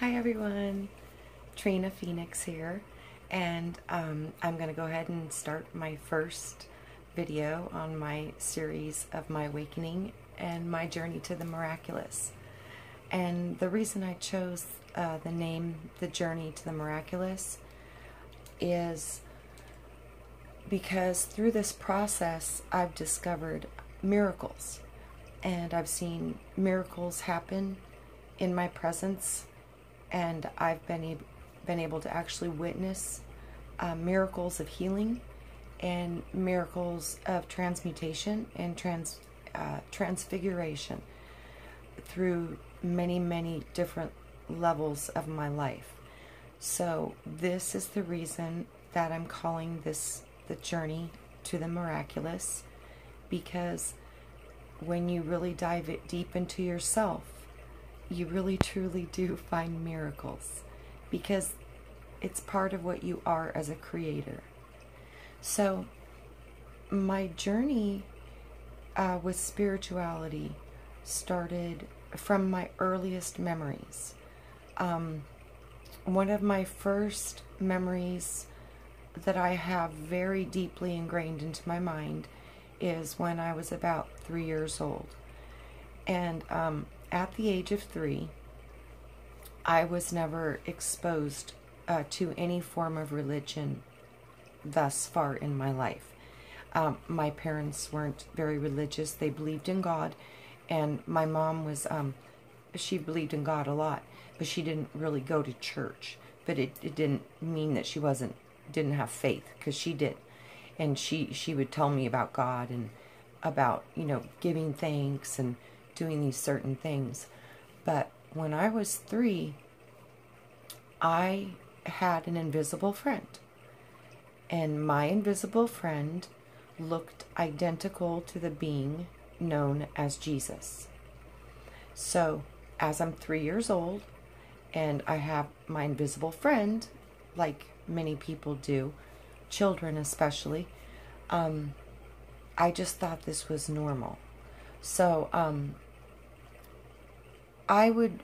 Hi everyone, Trina Phoenix here, and um, I'm going to go ahead and start my first video on my series of my awakening and my journey to the miraculous. And the reason I chose uh, the name The Journey to the Miraculous is because through this process I've discovered miracles and I've seen miracles happen in my presence and I've been, been able to actually witness uh, miracles of healing and miracles of transmutation and trans, uh, transfiguration through many, many different levels of my life. So, this is the reason that I'm calling this the journey to the miraculous because when you really dive it deep into yourself, you really truly do find miracles because it's part of what you are as a creator. So, my journey uh, with spirituality started from my earliest memories. Um, one of my first memories that I have very deeply ingrained into my mind is when I was about three years old. And um, at the age of three, I was never exposed uh, to any form of religion thus far in my life. Um, my parents weren't very religious. They believed in God, and my mom was, um, she believed in God a lot, but she didn't really go to church. But it, it didn't mean that she wasn't, didn't have faith, because she did. And she, she would tell me about God and about, you know, giving thanks and doing these certain things. But when I was three, I had an invisible friend. And my invisible friend looked identical to the being known as Jesus. So, as I'm three years old and I have my invisible friend, like many people do, children especially, um, I just thought this was normal. So, um, I would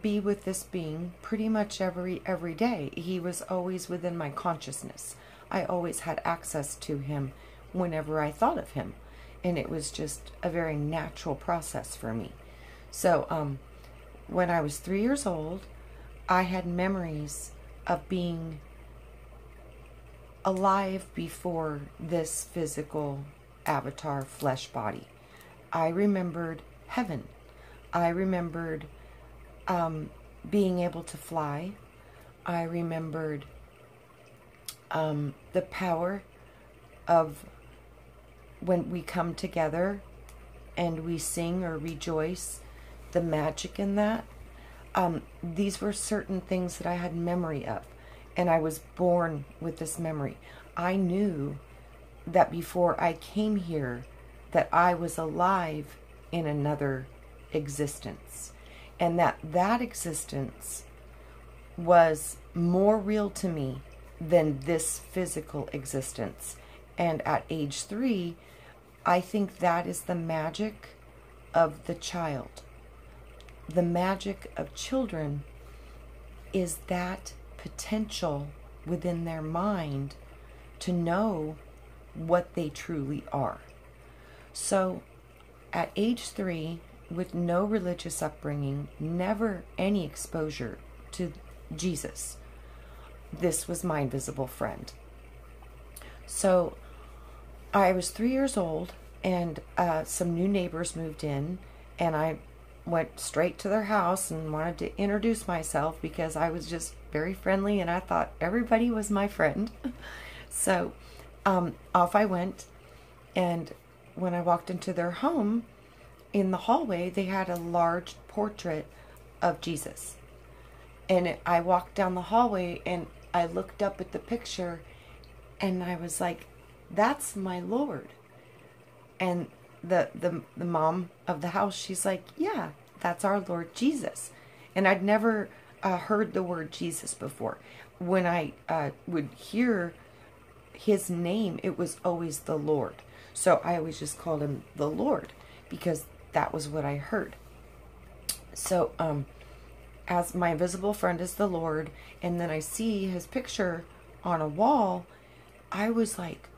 be with this being pretty much every every day. He was always within my consciousness. I always had access to him whenever I thought of him, and it was just a very natural process for me. So, um, when I was three years old, I had memories of being alive before this physical avatar flesh body. I remembered heaven. I remembered um, being able to fly. I remembered um, the power of when we come together and we sing or rejoice, the magic in that. Um, these were certain things that I had memory of, and I was born with this memory. I knew that before I came here, that I was alive in another existence, and that that existence was more real to me than this physical existence. And at age three, I think that is the magic of the child. The magic of children is that potential within their mind to know what they truly are. So, at age three, with no religious upbringing, never any exposure to Jesus, this was my invisible friend. So, I was three years old, and uh, some new neighbors moved in, and I went straight to their house and wanted to introduce myself because I was just very friendly and I thought everybody was my friend. so um, off I went, and when I walked into their home, in the hallway, they had a large portrait of Jesus. And I walked down the hallway and I looked up at the picture and I was like, that's my Lord. And the, the, the mom of the house, she's like, yeah, that's our Lord Jesus. And I'd never uh, heard the word Jesus before. When I uh, would hear his name, it was always the Lord. So I always just called him the Lord because that was what I heard. So um, as my invisible friend is the Lord, and then I see his picture on a wall, I was like,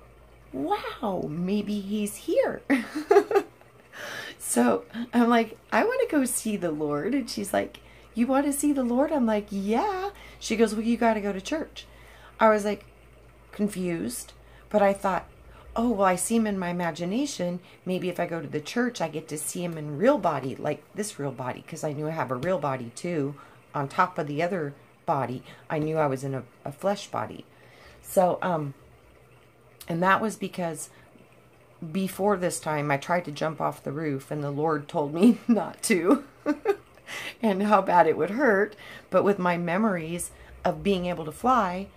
wow, maybe he's here. so I'm like, I want to go see the Lord. And she's like, You want to see the Lord? I'm like, Yeah. She goes, Well, you got to go to church. I was like, confused, but I thought, oh, well, I see him in my imagination. Maybe if I go to the church, I get to see him in real body, like this real body, because I knew I have a real body too, on top of the other body. I knew I was in a, a flesh body. So, um, and that was because before this time, I tried to jump off the roof, and the Lord told me not to, and how bad it would hurt. But with my memories of being able to fly,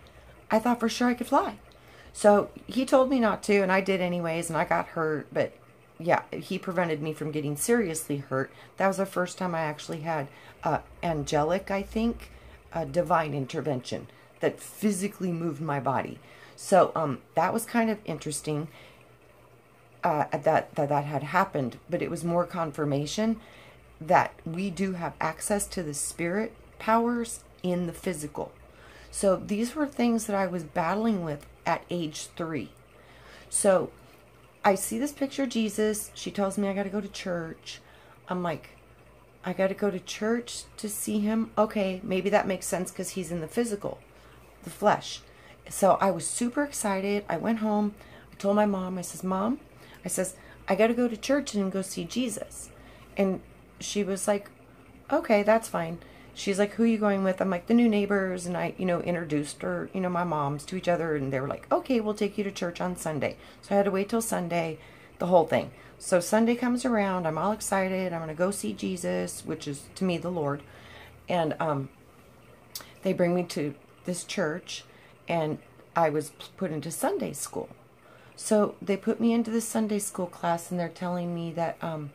I thought for sure I could fly. So he told me not to, and I did anyways, and I got hurt. But yeah, he prevented me from getting seriously hurt. That was the first time I actually had uh, angelic, I think, divine intervention that physically moved my body. So um, that was kind of interesting uh, that, that that had happened, but it was more confirmation that we do have access to the spirit powers in the physical. So these were things that I was battling with at age three. So I see this picture of Jesus. She tells me I got to go to church. I'm like, I got to go to church to see him. Okay, maybe that makes sense because he's in the physical, the flesh. So I was super excited. I went home. I told my mom, I says, Mom, I says, I got to go to church and go see Jesus. And she was like, okay, that's fine she's like, who are you going with? I'm like, the new neighbors. And I, you know, introduced her, you know, my moms to each other. And they were like, okay, we'll take you to church on Sunday. So I had to wait till Sunday, the whole thing. So Sunday comes around. I'm all excited. I'm going to go see Jesus, which is to me the Lord. And um, they bring me to this church. And I was put into Sunday school. So they put me into the Sunday school class. And they're telling me that, um,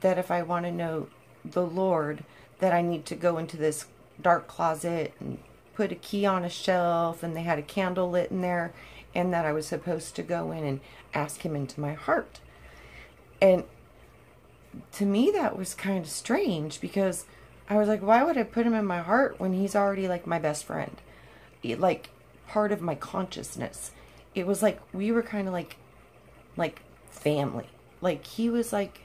that if I want to know the Lord, that I need to go into this dark closet and put a key on a shelf and they had a candle lit in there and that I was supposed to go in and ask him into my heart. And to me that was kind of strange because I was like, why would I put him in my heart when he's already like my best friend? It, like part of my consciousness. It was like we were kind of like like family. Like he was like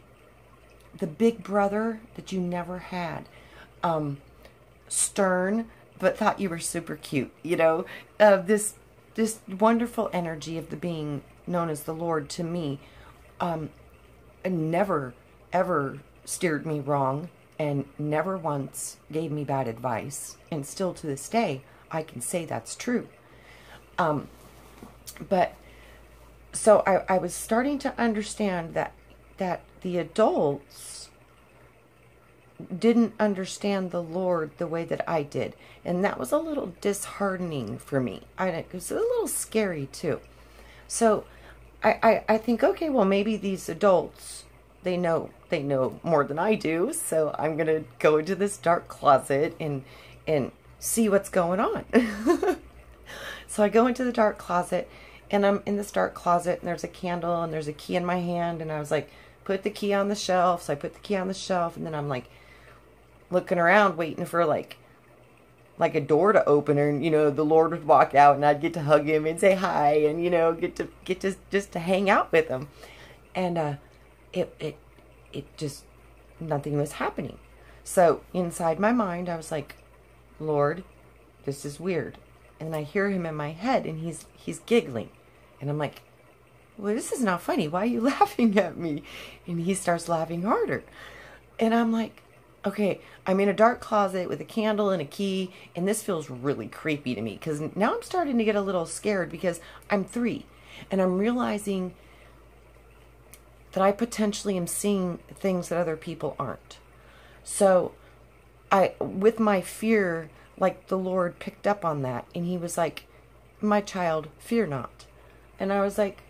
the big brother that you never had um, stern, but thought you were super cute. You know, uh, this this wonderful energy of the being known as the Lord to me, um, never ever steered me wrong, and never once gave me bad advice. And still to this day, I can say that's true. Um, but so I, I was starting to understand that that the adults didn't understand the Lord the way that I did. And that was a little disheartening for me. I, it was a little scary too. So I, I, I think, okay, well, maybe these adults, they know, they know more than I do. So I'm going to go into this dark closet and, and see what's going on. so I go into the dark closet and I'm in this dark closet and there's a candle and there's a key in my hand. And I was like, put the key on the shelf. So I put the key on the shelf and then I'm like, looking around waiting for like like a door to open and you know the lord would walk out and i'd get to hug him and say hi and you know get to get to just to hang out with him. And uh it it it just nothing was happening. So inside my mind i was like lord this is weird. And i hear him in my head and he's he's giggling. And i'm like well this is not funny. Why are you laughing at me? And he starts laughing harder. And i'm like okay, I'm in a dark closet with a candle and a key, and this feels really creepy to me because now I'm starting to get a little scared because I'm three and I'm realizing that I potentially am seeing things that other people aren't. So, I, with my fear, like the Lord picked up on that and He was like, My child, fear not. And I was like,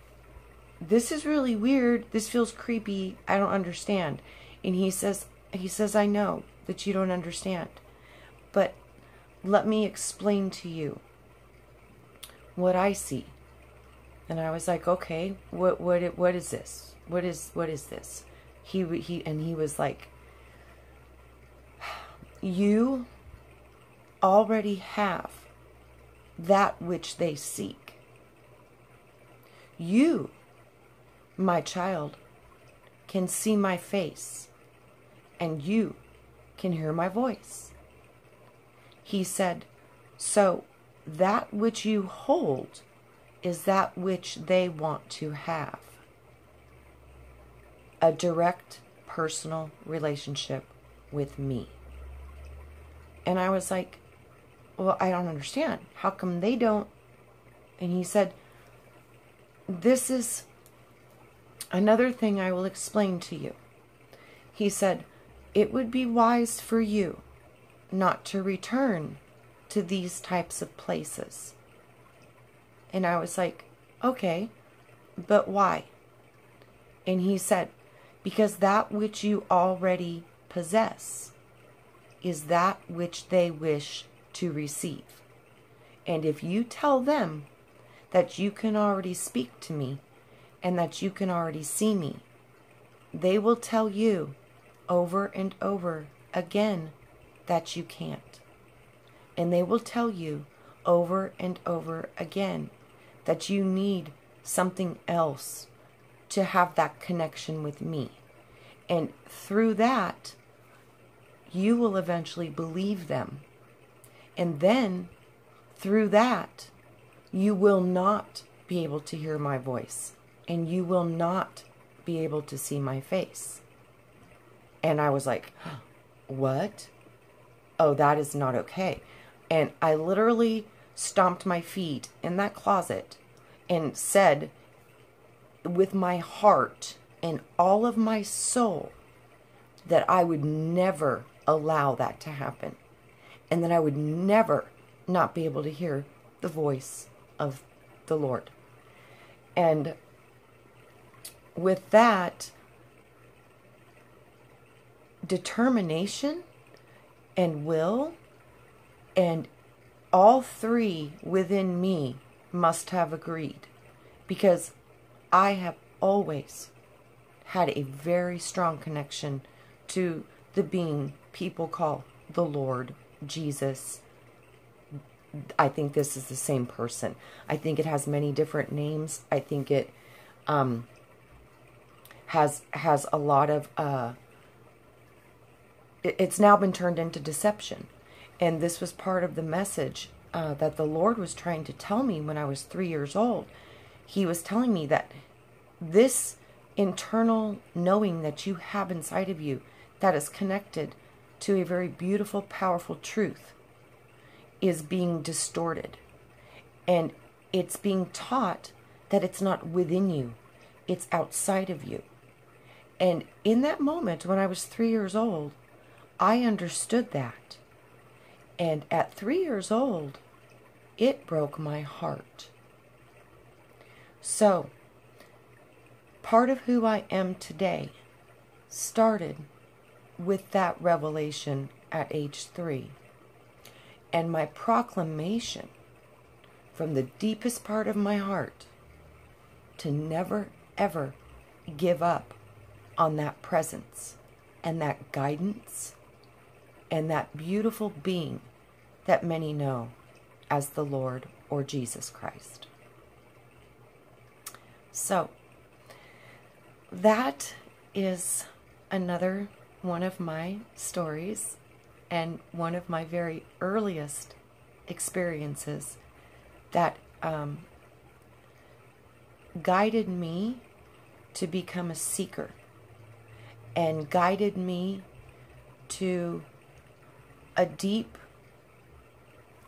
This is really weird. This feels creepy. I don't understand. And He says, he says, I know that you don't understand, but let me explain to you what I see. And I was like, okay, what, what, what is this? What is, what is this? He, he, and he was like, you already have that which they seek. You, my child, can see my face, and you can hear my voice. He said, So that which you hold is that which they want to have a direct personal relationship with me. And I was like, Well, I don't understand. How come they don't? And he said, This is another thing I will explain to you. He said, It would be wise for you not to return to these types of places. And I was like, Okay, but why? And he said, Because that which you already possess is that which they wish to receive. And if you tell them that you can already speak to me and that you can already see me, they will tell you over and over again that you can't. And they will tell you over and over again that you need something else to have that connection with me. And through that, you will eventually believe them. And then, through that, you will not be able to hear my voice and you will not be able to see my face. And I was like, What? Oh, that is not okay. And I literally stomped my feet in that closet and said, with my heart and all of my soul, that I would never allow that to happen. And that I would never not be able to hear the voice of the Lord. And with that determination and will, and all three within me must have agreed because I have always had a very strong connection to the being people call the Lord Jesus. I think this is the same person. I think it has many different names. I think it um, has has a lot of uh, it's now been turned into deception. And this was part of the message uh, that the lord was trying to tell me when i was three years old. He was telling me that this internal knowing that you have inside of you that is connected to a very beautiful powerful truth is being distorted. And it's being taught that it's not within you it's outside of you. And in that moment, when I was three years old, I understood that. And at three years old, it broke my heart. So, part of who I am today started with that revelation at age three. And my proclamation from the deepest part of my heart to never, ever give up on that presence and that guidance and that beautiful being that many know as the Lord or Jesus Christ. So, that is another one of my stories and one of my very earliest experiences that um, guided me to become a seeker and guided me to a deep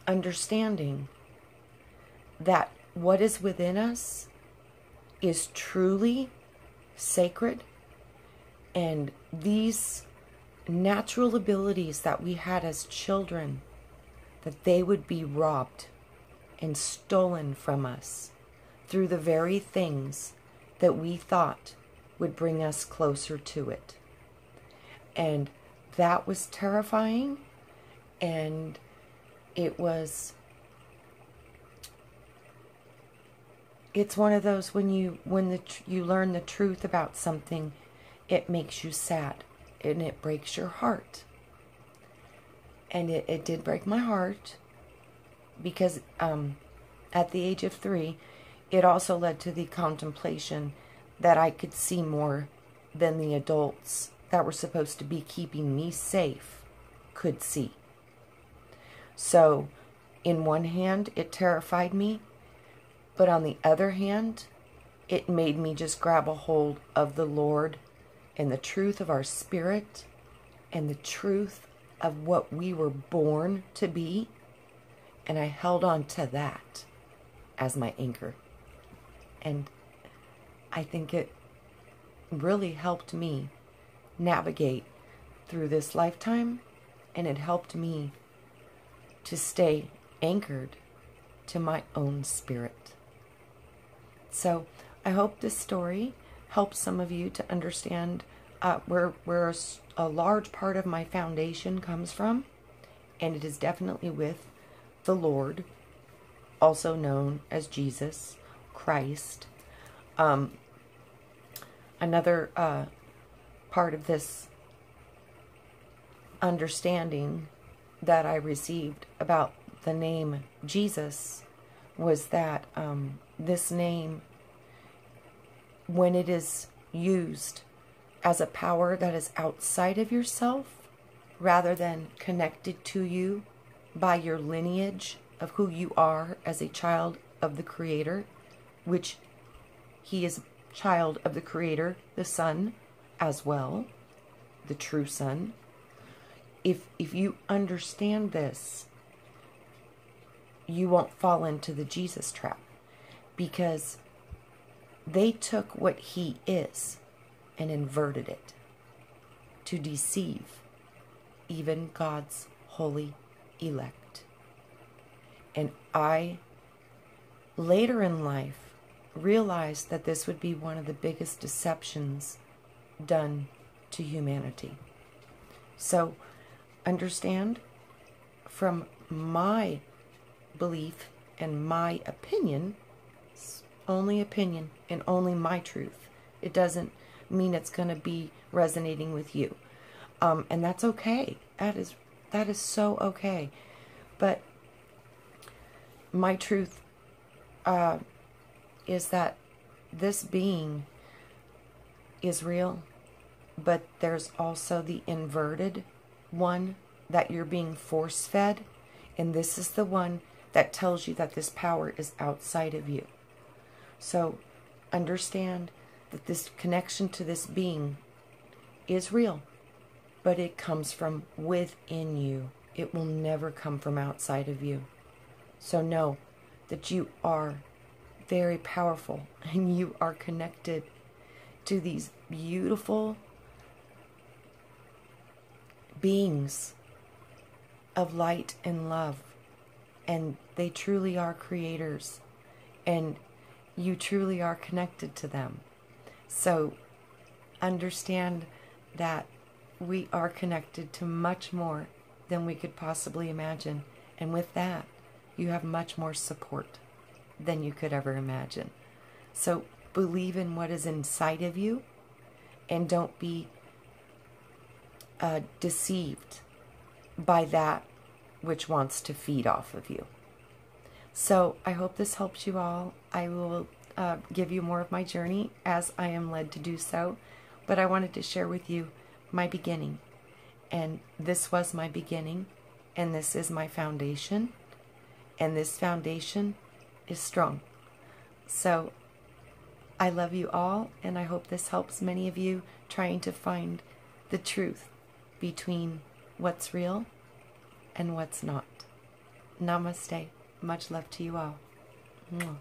understanding that what is within us is truly sacred and these natural abilities that we had as children that they would be robbed and stolen from us through the very things that we thought would bring us closer to it. And that was terrifying. And it was it's one of those when you when the you learn the truth about something it makes you sad and it breaks your heart and it, it did break my heart because um, at the age of three, it also led to the contemplation that I could see more than the adults that were supposed to be keeping me safe could see. So, in one hand, it terrified me, but on the other hand, it made me just grab a hold of the Lord and the truth of our spirit and the truth of what we were born to be. And I held on to that as my anchor. And I think it really helped me navigate through this lifetime. And it helped me to stay anchored to my own spirit. So I hope this story helps some of you to understand uh, where where a, a large part of my foundation comes from, and it is definitely with the Lord, also known as Jesus Christ. Um, another uh, part of this understanding that I received about the name Jesus was that um, this name, when it is used as a power that is outside of yourself rather than connected to you by your lineage of who you are as a child of the Creator, which He is child of the Creator, the Son, as well, the true Son. If if you understand this, you won't fall into the Jesus trap because they took what he is and inverted it to deceive even God's holy elect. And I, later in life, realized that this would be one of the biggest deceptions done to humanity. So, understand from my belief and my opinion, only opinion and only my truth. It doesn't mean it's going to be resonating with you. Um, and that's okay. That is that is so okay. But my truth uh, is that this being is real, but there's also the inverted one that you're being force fed, and this is the one that tells you that this power is outside of you. So understand that this connection to this being is real, but it comes from within you. It will never come from outside of you. So know that you are very powerful and you are connected to these beautiful beings of light and love. And they truly are creators. And you truly are connected to them. So understand that we are connected to much more than we could possibly imagine. And with that, you have much more support than you could ever imagine. So believe in what is inside of you and don't be uh, deceived by that which wants to feed off of you. So I hope this helps you all. I will uh, give you more of my journey as I am led to do so. But I wanted to share with you my beginning. And this was my beginning, and this is my foundation. And this foundation is strong. So I love you all, and I hope this helps many of you trying to find the truth between what's real and what's not. Namaste. Much love to you all. Mwah.